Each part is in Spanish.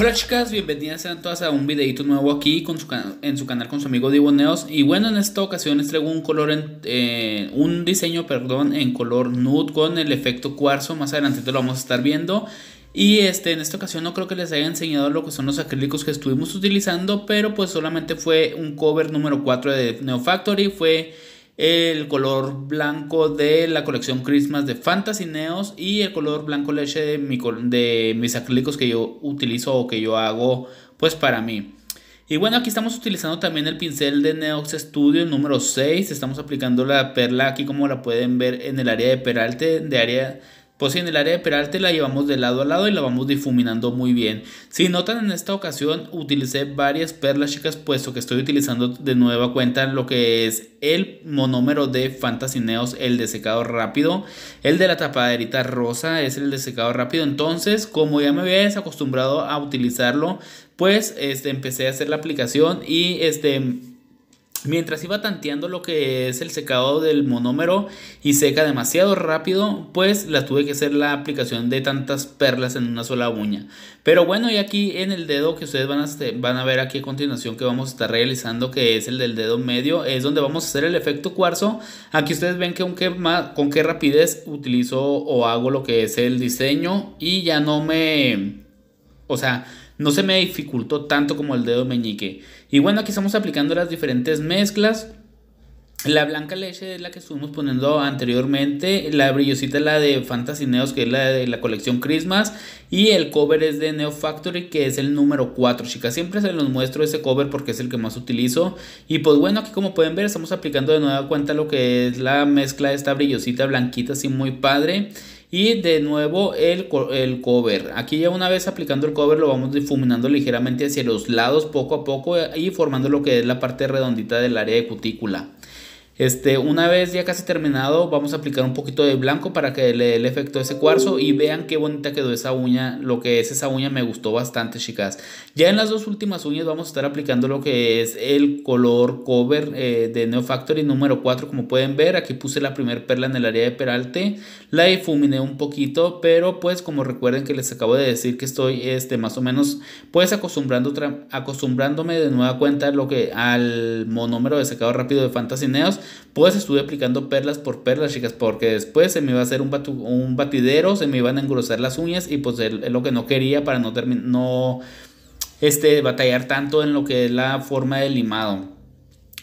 Hola chicas, bienvenidas sean todas a un videito nuevo aquí en su canal con su amigo Diboneos Y bueno, en esta ocasión les traigo un color, en, eh, un diseño, perdón, en color nude con el efecto cuarzo. Más adelante lo vamos a estar viendo. Y este, en esta ocasión no creo que les haya enseñado lo que son los acrílicos que estuvimos utilizando, pero pues solamente fue un cover número 4 de Neo Factory, fue el color blanco de la colección Christmas de Fantasy Neos y el color blanco leche de, mis acrílicos que yo utilizo o que yo hago pues para mí. Y bueno, aquí estamos utilizando también el pincel de Neox Studio número 6. Estamos aplicando la perla aquí como la pueden ver en el área de peralte, de área pues en el área de peralte la llevamos de lado a lado y la vamos difuminando muy bien. Si notan en esta ocasión utilicé varias perlas chicas puesto que estoy utilizando de nueva cuenta lo que es el monómero de Fantasy Neos, el de secado rápido. El de la tapaderita rosa es el de secado rápido. Entonces como ya me había desacostumbrado a utilizarlo pues este, empecé a hacer la aplicación y este Mientras iba tanteando lo que es el secado del monómero y seca demasiado rápido, pues la tuve que hacer la aplicación de tantas perlas en una sola uña. Pero bueno, y aquí en el dedo que ustedes van a, van a ver aquí a continuación que vamos a estar realizando, que es el del dedo medio, es donde vamos a hacer el efecto cuarzo. Aquí ustedes ven que aunque con qué rapidez utilizo o hago lo que es el diseño y ya no me... O sea, no se me dificultó tanto como el dedo meñique. Y bueno, aquí estamos aplicando las diferentes mezclas. La blanca leche es la que estuvimos poniendo anteriormente. La brillosita es la de Fantasy Neos, que es la de la colección Christmas. Y el cover es de Neo Factory, que es el número 4, chicas. Siempre se los muestro ese cover porque es el que más utilizo. Y pues bueno, aquí como pueden ver, estamos aplicando de nueva cuenta lo que es la mezcla de esta brillosita blanquita, así muy padre. Y de nuevo el, el, cover. Aquí ya una vez aplicando el cover lo vamos difuminando ligeramente hacia los lados poco a poco y formando lo que es la parte redondita del área de cutícula. Este, una vez ya casi terminado, vamos a aplicar un poquito de blanco para que le dé el efecto de ese cuarzo y vean qué bonita quedó esa uña. Lo que es esa uña me gustó bastante, chicas. Ya en las dos últimas uñas vamos a estar aplicando lo que es el color cover eh, de Neo Factory número 4. Como pueden ver, aquí puse la primera perla en el área de peralte. La difuminé un poquito, pero pues como recuerden que les acabo de decir que estoy este, más o menos pues acostumbrando, acostumbrándome de nueva cuenta lo que al monómero de secado rápido de Fantasy Neos pues estuve aplicando perlas por perlas, chicas, porque después se me iba a hacer un, un batidero, se me iban a engrosar las uñas y pues es lo que no quería para no, no este, batallar tanto en lo que es la forma de limado.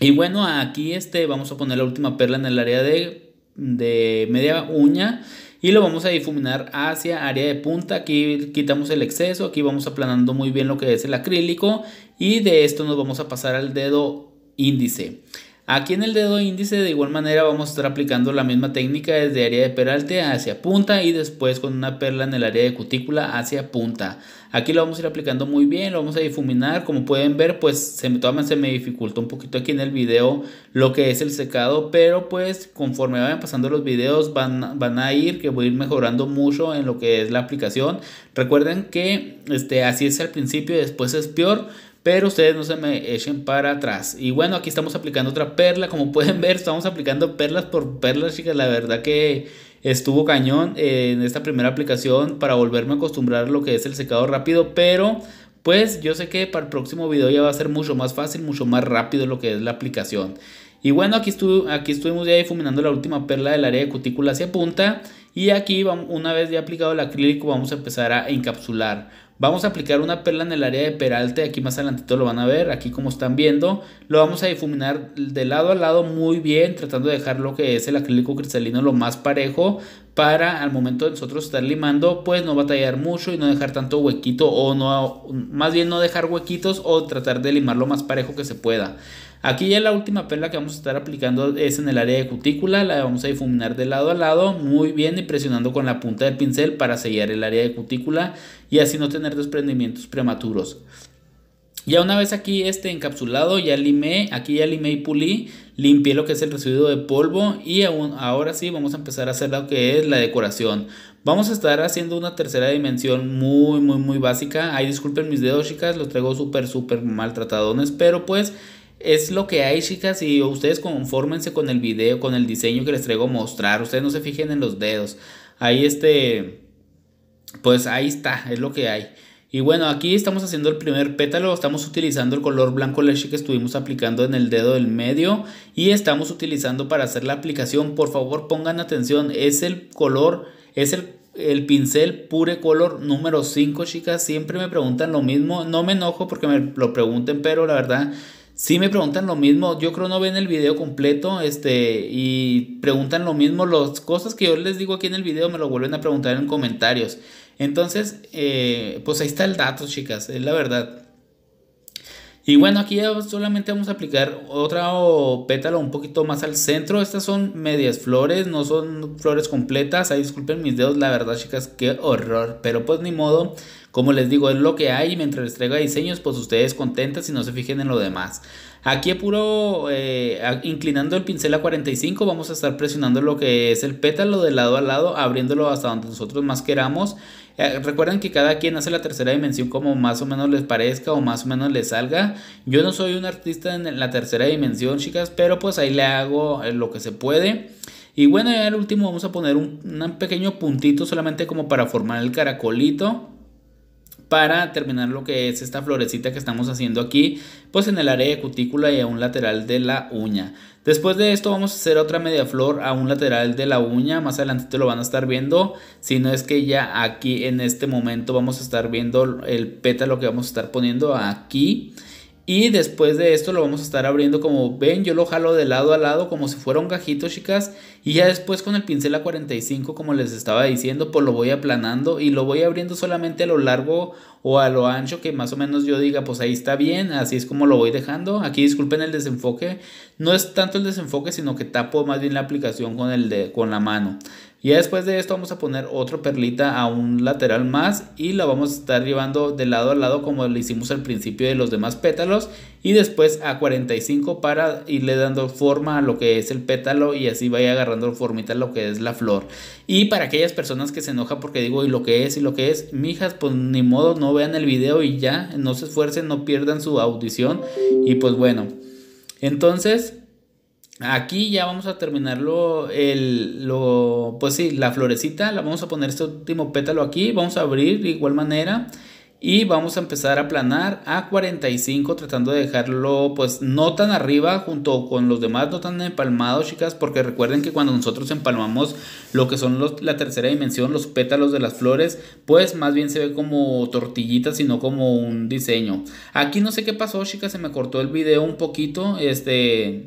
Y bueno, aquí este, vamos a poner la última perla en el área de, de media uña y lo vamos a difuminar hacia área de punta. Aquí quitamos el exceso, aquí vamos aplanando muy bien lo que es el acrílico y de esto nos vamos a pasar al dedo índice. Aquí en el dedo índice de igual manera vamos a estar aplicando la misma técnica desde área de peralte hacia punta y después con una perla en el área de cutícula hacia punta. Aquí lo vamos a ir aplicando muy bien, lo vamos a difuminar, como pueden ver pues se me, todavía se me dificulta un poquito aquí en el video lo que es el secado, pero pues conforme vayan pasando los videos van, van a ir, que voy a ir mejorando mucho en lo que es la aplicación. Recuerden que este, así es al principio después es peor, pero ustedes no se me echen para atrás. Y bueno, aquí estamos aplicando otra perla, como pueden ver, estamos aplicando perlas por perlas, chicas, la verdad que estuvo cañón en esta primera aplicación para volverme a acostumbrar a lo que es el secado rápido, pero pues yo sé que para el próximo video ya va a ser mucho más fácil, mucho más rápido lo que es la aplicación. Y bueno, aquí, aquí estuvimos ya difuminando la última perla del área de cutícula hacia punta. Y aquí, una vez ya aplicado el acrílico, vamos a empezar a encapsular. Vamos a aplicar una perla en el área de peralte, aquí más adelantito lo van a ver, aquí como están viendo. Lo vamos a difuminar de lado a lado muy bien, tratando de dejar lo que es el acrílico cristalino lo más parejo para al momento de nosotros estar limando, pues no batallar mucho y no dejar tanto huequito o no, más bien no dejar huequitos o tratar de limar lo más parejo que se pueda. Aquí ya la última perla que vamos a estar aplicando es en el área de cutícula, la vamos a difuminar de lado a lado muy bien y presionando con la punta del pincel para sellar el área de cutícula y así no tener desprendimientos prematuros. Ya una vez aquí este encapsulado, ya limé, aquí ya limé y pulí, limpié lo que es el residuo de polvo y aún, ahora sí vamos a empezar a hacer lo que es la decoración. Vamos a estar haciendo una tercera dimensión muy muy muy básica. Ay, disculpen mis dedos chicas, los traigo súper súper maltratadones, pero pues es lo que hay, chicas, y ustedes confórmense con el video, con el diseño que les traigo a mostrar. Ustedes no se fijen en los dedos. Ahí este, pues ahí está, es lo que hay. Y bueno, aquí estamos haciendo el primer pétalo, estamos utilizando el color blanco leche que estuvimos aplicando en el dedo del medio y estamos utilizando para hacer la aplicación, por favor pongan atención, es el color, es el, el pincel Pure Color número 5 chicas, siempre me preguntan lo mismo, no me enojo porque me lo pregunten, pero la verdad... Si me preguntan lo mismo, yo creo no ven el video completo, este, y preguntan lo mismo, las cosas que yo les digo aquí en el video me lo vuelven a preguntar en comentarios. Entonces, eh, pues ahí está el dato, chicas, es la verdad. Y bueno, aquí ya solamente vamos a aplicar otro pétalo un poquito más al centro. Estas son medias flores, no son flores completas. Ahí disculpen mis dedos, la verdad, chicas, qué horror. Pero pues ni modo, como les digo, es lo que hay. Y mientras les traiga diseños, pues ustedes contentas y no se fijen en lo demás. Aquí puro eh, inclinando el pincel a 45, vamos a estar presionando lo que es el pétalo de lado a lado, abriéndolo hasta donde nosotros más queramos. Eh, recuerden que cada quien hace la tercera dimensión como más o menos les parezca o más o menos les salga. Yo no soy un artista en la tercera dimensión, chicas, pero pues ahí le hago eh, lo que se puede. Y bueno, ya al último vamos a poner un pequeño puntito solamente como para formar el caracolito para terminar lo que es esta florecita que estamos haciendo aquí, pues en el área de cutícula y a un lateral de la uña. Después de esto vamos a hacer otra media flor a un lateral de la uña, más adelante te lo van a estar viendo, si no es que ya aquí en este momento vamos a estar viendo el pétalo que vamos a estar poniendo aquí. Y después de esto lo vamos a estar abriendo como ven, yo lo jalo de lado a lado como si fuera un gajito, chicas. Y ya después con el pincel a 45, como les estaba diciendo, pues lo voy aplanando y lo voy abriendo solamente a lo largo o a lo ancho que más o menos yo diga, pues ahí está bien, así es como lo voy dejando. Aquí disculpen el desenfoque, no es tanto el desenfoque, sino que tapo más bien la aplicación con, el de, con la mano. Y después de esto vamos a poner otra perlita a un lateral más y la vamos a estar llevando de lado a lado como lo hicimos al principio de los demás pétalos y después a 45 para irle dando forma a lo que es el pétalo y así vaya agarrando formita lo que es la flor. Y para aquellas personas que se enojan porque digo y lo que es y lo que es, mijas, pues ni modo, no vean el video y ya, no se esfuercen, no pierdan su audición y pues bueno. Entonces, Aquí ya vamos a terminarlo, el, lo, pues sí, la florecita, la vamos a poner este último pétalo aquí, vamos a abrir de igual manera y vamos a empezar a aplanar a 45 tratando de dejarlo pues no tan arriba junto con los demás, no tan empalmados chicas, porque recuerden que cuando nosotros empalmamos lo que son los, la tercera dimensión, los pétalos de las flores, pues más bien se ve como tortillitas y no como un diseño. Aquí no sé qué pasó chicas, se me cortó el video un poquito, este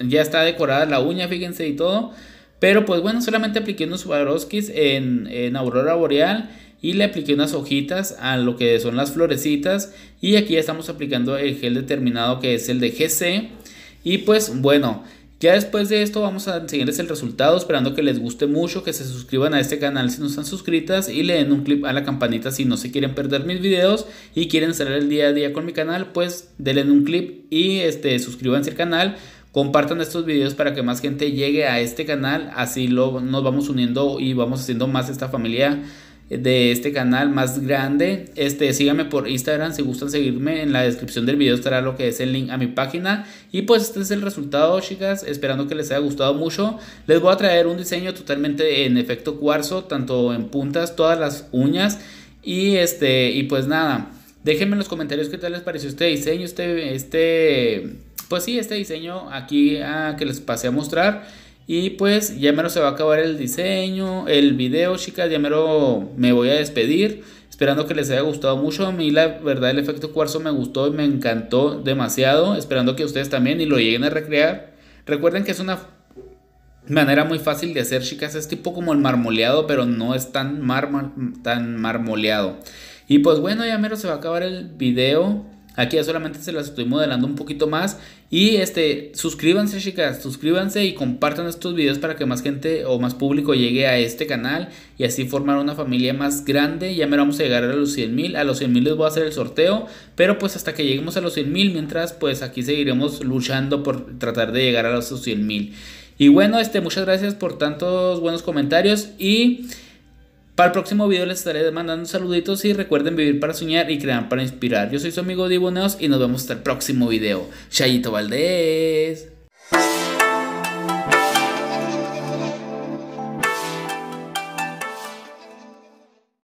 ya está decorada la uña, fíjense y todo. Pero pues bueno, solamente apliqué unos Swarovskis en, en Aurora Boreal y le apliqué unas hojitas a lo que son las florecitas. Y aquí ya estamos aplicando el gel determinado que es el de GC. Y pues bueno, ya después de esto vamos a enseñarles el resultado, esperando que les guste mucho, que se suscriban a este canal si no están suscritas y le den un clip a la campanita si no se quieren perder mis videos y quieren estar el día a día con mi canal, pues denle un clip y este, suscríbanse al canal Compartan estos videos para que más gente llegue a este canal, así lo, nos vamos uniendo y vamos haciendo más esta familia de este canal más grande. Este, síganme por Instagram si gustan seguirme. En la descripción del video estará lo que es el link a mi página. Y pues este es el resultado, chicas. Esperando que les haya gustado mucho. Les voy a traer un diseño totalmente en efecto cuarzo, tanto en puntas, todas las uñas. Y este, y pues nada. Déjenme en los comentarios qué tal les pareció este diseño, este, este pues sí, este diseño aquí que les pasé a mostrar. Y pues ya mero se va a acabar el diseño, el video, chicas. Ya mero me voy a despedir. Esperando que les haya gustado mucho. A mí la verdad el efecto cuarzo me gustó y me encantó demasiado. Esperando que ustedes también y lo lleguen a recrear. Recuerden que es una manera muy fácil de hacer, chicas. Es tipo como el marmoleado, pero no es tan, tan marmoleado. Y pues bueno, ya mero se va a acabar el video. Aquí ya solamente se las estoy modelando un poquito más. Y este, suscríbanse chicas, suscríbanse y compartan estos videos para que más gente o más público llegue a este canal y así formar una familia más grande. Ya me vamos a llegar a los 100 mil, a los 100 mil les voy a hacer el sorteo, pero pues hasta que lleguemos a los 100 mil, mientras pues aquí seguiremos luchando por tratar de llegar a los 100 mil. Y bueno, este, muchas gracias por tantos buenos comentarios y... Para el próximo video les estaré mandando saluditos y recuerden vivir para soñar y crear para inspirar. Yo soy su amigo Divo Neos y nos vemos hasta el próximo video. Chayito Valdés.